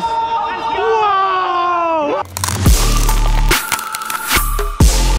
Cheers.